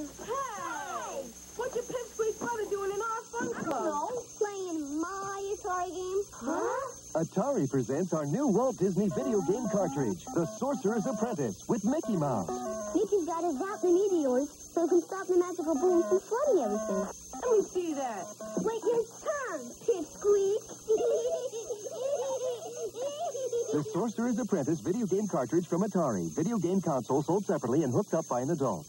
Hey! What's your pipsqueak brother doing in our fun club? No, playing my Atari game. Huh? Atari presents our new Walt Disney video game cartridge, The Sorcerer's Apprentice, with Mickey Mouse. Mickey's got to zap the meteors so he can stop the magical boom from flooding everything. Let me see that. Wait your turn, Pipsqueak. The Sorcerer's Apprentice video game cartridge from Atari. Video game console sold separately and hooked up by an adult.